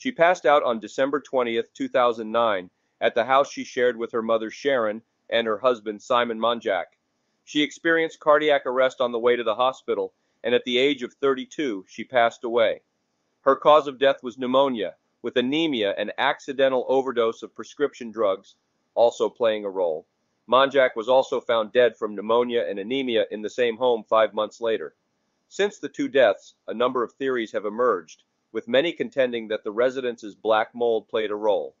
She passed out on December 20th, 2009, at the house she shared with her mother Sharon and her husband Simon Monjack. She experienced cardiac arrest on the way to the hospital, and at the age of 32, she passed away. Her cause of death was pneumonia, with anemia and accidental overdose of prescription drugs also playing a role. Monjack was also found dead from pneumonia and anemia in the same home five months later. Since the two deaths, a number of theories have emerged, with many contending that the residence's black mold played a role.